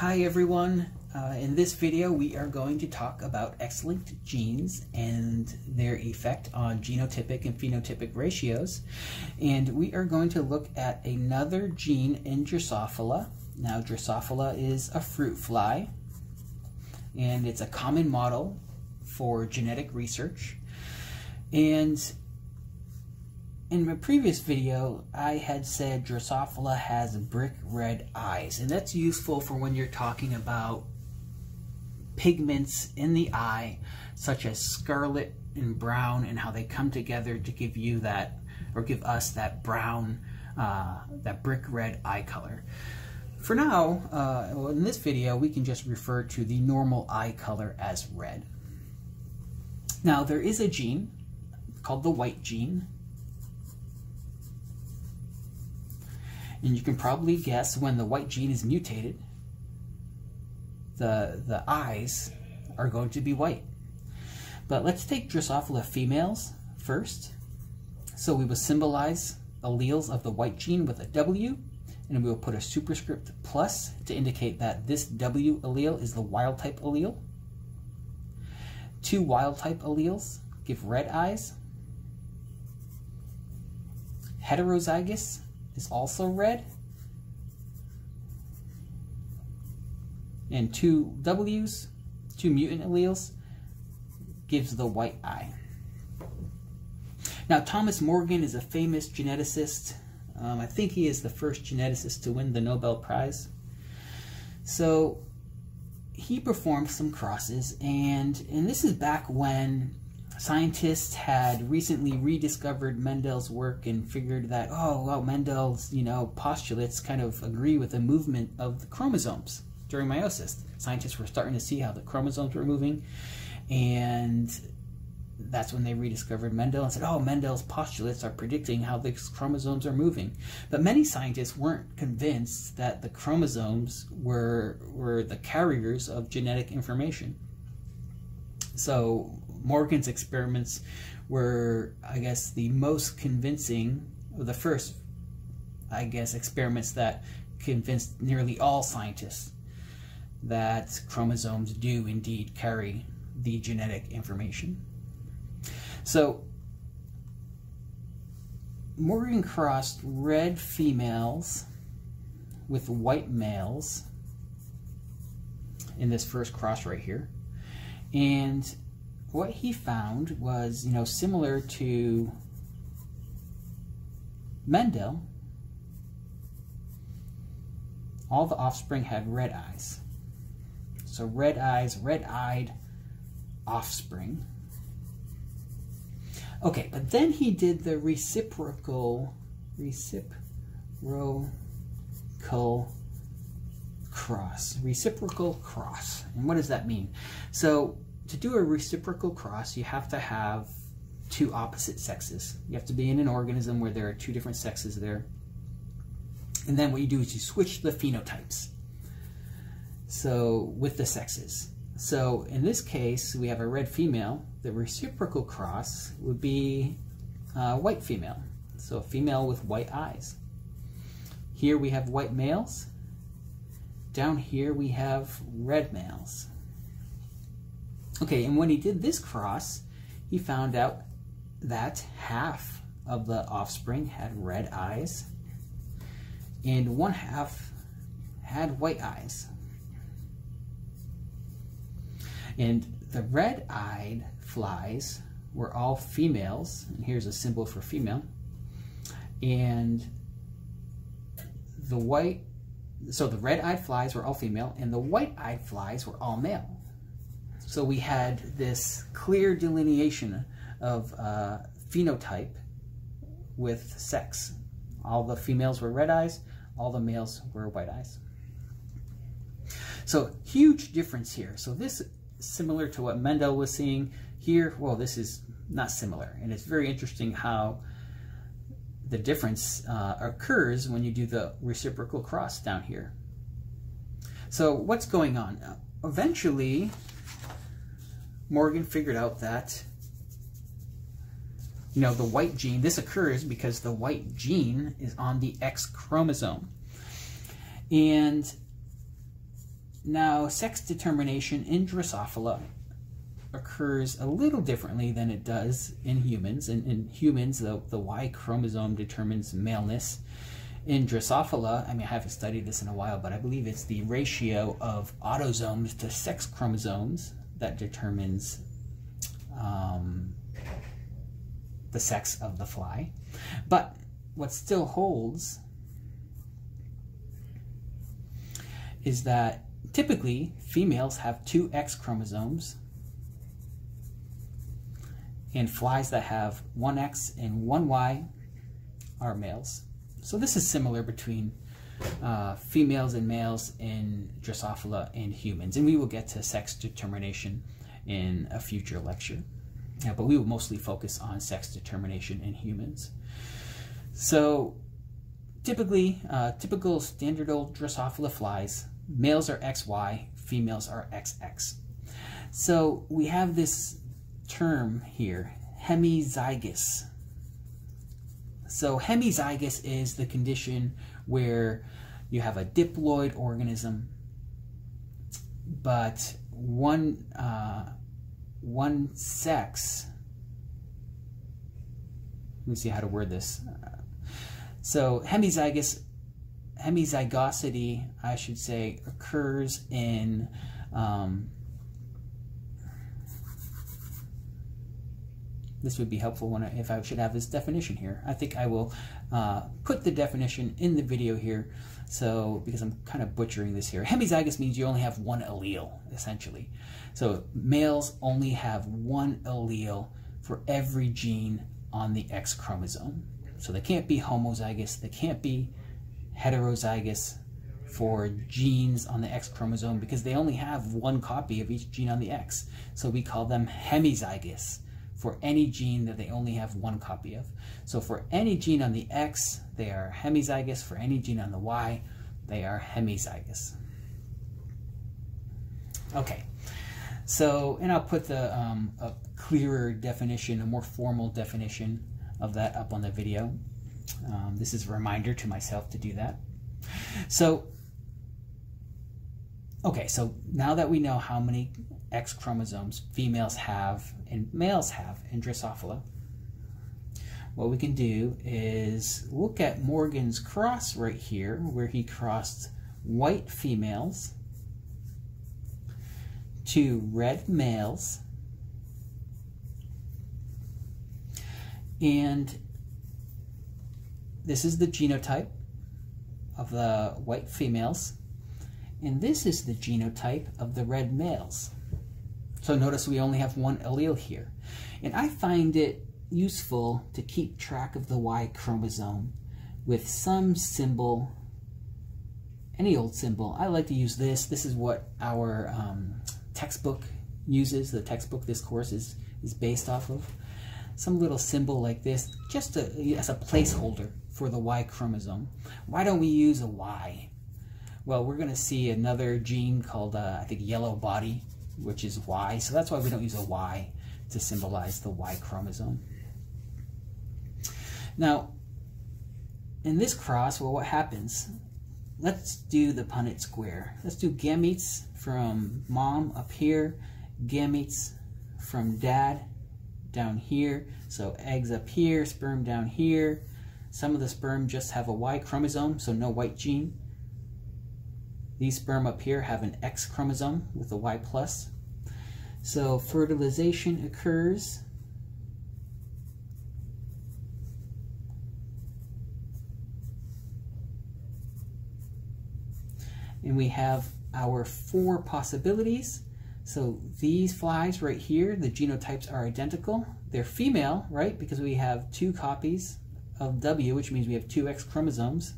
Hi everyone. Uh, in this video we are going to talk about X-linked genes and their effect on genotypic and phenotypic ratios. And we are going to look at another gene in Drosophila. Now Drosophila is a fruit fly and it's a common model for genetic research. And in my previous video, I had said Drosophila has brick red eyes, and that's useful for when you're talking about pigments in the eye, such as scarlet and brown, and how they come together to give you that, or give us that brown, uh, that brick red eye color. For now, uh, in this video, we can just refer to the normal eye color as red. Now, there is a gene called the white gene And you can probably guess when the white gene is mutated, the, the eyes are going to be white. But let's take Drosophila females first. So we will symbolize alleles of the white gene with a W, and we will put a superscript plus to indicate that this W allele is the wild type allele. Two wild type alleles give red eyes. Heterozygous is also red. And two W's, two mutant alleles, gives the white eye. Now, Thomas Morgan is a famous geneticist. Um, I think he is the first geneticist to win the Nobel Prize. So, he performed some crosses, and, and this is back when scientists had recently rediscovered Mendel's work and figured that, oh, well, Mendel's, you know, postulates kind of agree with the movement of the chromosomes during meiosis. Scientists were starting to see how the chromosomes were moving, and that's when they rediscovered Mendel and said, oh, Mendel's postulates are predicting how the chromosomes are moving. But many scientists weren't convinced that the chromosomes were, were the carriers of genetic information. So Morgan's experiments were, I guess, the most convincing, or the first, I guess, experiments that convinced nearly all scientists that chromosomes do indeed carry the genetic information. So, Morgan crossed red females with white males in this first cross right here. And what he found was, you know, similar to Mendel, all the offspring had red eyes. So red eyes, red-eyed offspring. Okay, but then he did the reciprocal, reciprocal cross, reciprocal cross. And what does that mean? So to do a reciprocal cross, you have to have two opposite sexes. You have to be in an organism where there are two different sexes there. And then what you do is you switch the phenotypes. So with the sexes. So in this case, we have a red female. The reciprocal cross would be a white female. So a female with white eyes. Here we have white males. Down here we have red males. Okay, and when he did this cross, he found out that half of the offspring had red eyes and one half had white eyes. And the red-eyed flies were all females, and here's a symbol for female, and the white, so the red-eyed flies were all female, and the white-eyed flies were all male. So we had this clear delineation of uh, phenotype with sex. All the females were red eyes, all the males were white eyes. So huge difference here. So this is similar to what Mendel was seeing here. Well, this is not similar. And it's very interesting how the difference uh, occurs when you do the reciprocal cross down here. So what's going on? Eventually, Morgan figured out that you know the white gene this occurs because the white gene is on the X chromosome and now, sex determination in Drosophila occurs a little differently than it does in humans. In, in humans, the, the Y chromosome determines maleness. In Drosophila, I mean, I haven't studied this in a while, but I believe it's the ratio of autosomes to sex chromosomes that determines um, the sex of the fly. But what still holds is that typically females have two X chromosomes and flies that have one X and one Y are males. So this is similar between uh, females and males in Drosophila and humans. And we will get to sex determination in a future lecture. Yeah, but we will mostly focus on sex determination in humans. So typically, uh, typical standard old Drosophila flies, males are XY, females are XX. So we have this term here, hemizygous. So hemizygous is the condition where you have a diploid organism, but one uh, one sex. Let me see how to word this. So hemizygous, hemizygosity, I should say, occurs in um, this would be helpful when I, if I should have this definition here. I think I will uh, put the definition in the video here so because I'm kind of butchering this here. Hemizygous means you only have one allele, essentially. So males only have one allele for every gene on the X chromosome. So they can't be homozygous, they can't be heterozygous for genes on the X chromosome because they only have one copy of each gene on the X. So we call them hemizygous for any gene that they only have one copy of. So for any gene on the X, they are hemizygous. For any gene on the Y, they are hemizygous. Okay, so, and I'll put the um, a clearer definition, a more formal definition of that up on the video. Um, this is a reminder to myself to do that. So, okay, so now that we know how many X chromosomes females have and males have in Drosophila, what we can do is look at Morgan's cross right here, where he crossed white females to red males. And this is the genotype of the white females. And this is the genotype of the red males. So notice we only have one allele here. And I find it useful to keep track of the Y chromosome with some symbol, any old symbol. I like to use this. This is what our um, textbook uses, the textbook this course is, is based off of. Some little symbol like this, just to, as a placeholder for the Y chromosome. Why don't we use a Y? Well, we're going to see another gene called, uh, I think, yellow body, which is Y. So that's why we don't use a Y to symbolize the Y chromosome. Now, in this cross, well, what happens? Let's do the Punnett square. Let's do gametes from mom up here, gametes from dad down here. So eggs up here, sperm down here. Some of the sperm just have a Y chromosome, so no white gene. These sperm up here have an X chromosome with a Y plus. So fertilization occurs and we have our four possibilities. So these flies right here, the genotypes are identical. They're female, right? Because we have two copies of W, which means we have two X chromosomes.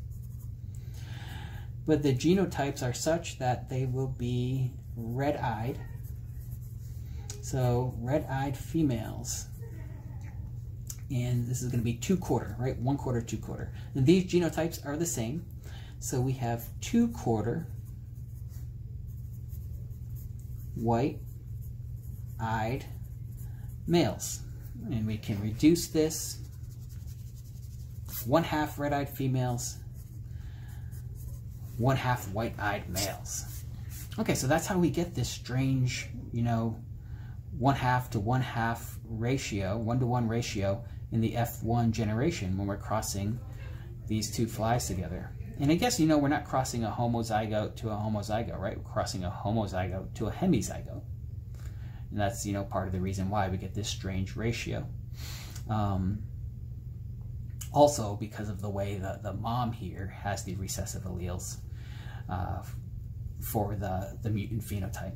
But the genotypes are such that they will be red-eyed. So red-eyed females. And this is going to be two quarter, right? One quarter, two quarter. And these genotypes are the same. So we have two quarter white-eyed males. And we can reduce this one half red-eyed females, one half white-eyed males. Okay, so that's how we get this strange, you know, one half to one half ratio, one to one ratio in the F1 generation when we're crossing these two flies together. And I guess, you know, we're not crossing a homozygote to a homozygote, right? We're crossing a homozygote to a hemizygote. And that's, you know, part of the reason why we get this strange ratio. Um, also because of the way that the mom here has the recessive alleles uh, for the, the mutant phenotype.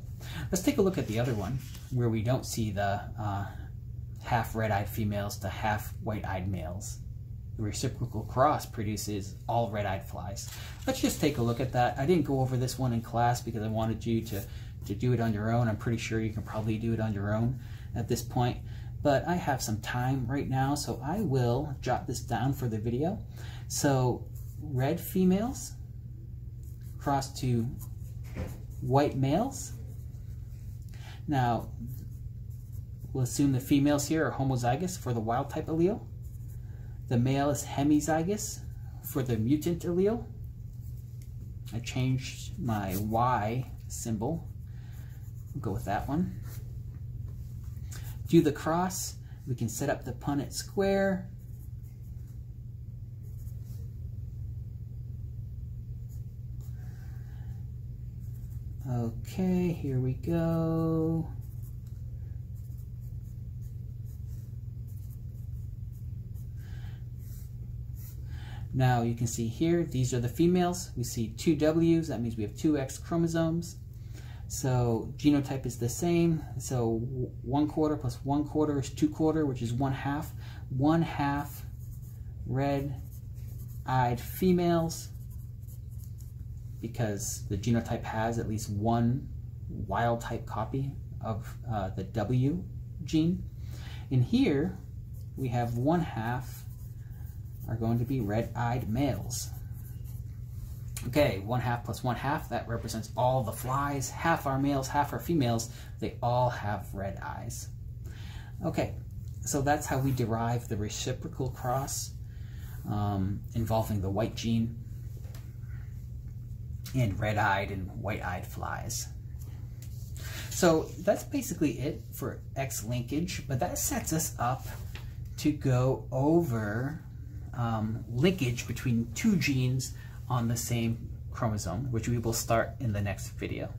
Let's take a look at the other one where we don't see the uh, half red-eyed females to half white-eyed males. The reciprocal cross produces all red-eyed flies. Let's just take a look at that. I didn't go over this one in class because I wanted you to, to do it on your own. I'm pretty sure you can probably do it on your own at this point. But I have some time right now, so I will jot this down for the video. So red females cross to white males. Now, we'll assume the females here are homozygous for the wild type allele. The male is hemizygous for the mutant allele. I changed my Y symbol. We'll go with that one. Do the cross. We can set up the Punnett square. Okay, here we go. Now you can see here, these are the females. We see two Ws, that means we have two X chromosomes. So genotype is the same. So one quarter plus one quarter is two quarter, which is one half. One half red-eyed females because the genotype has at least one wild type copy of uh, the W gene. In here, we have one half are going to be red-eyed males. Okay, one half plus one half, that represents all the flies. Half are males, half are females. They all have red eyes. Okay, so that's how we derive the reciprocal cross um, involving the white gene and red-eyed and white-eyed flies. So that's basically it for X linkage, but that sets us up to go over um, linkage between two genes on the same chromosome, which we will start in the next video.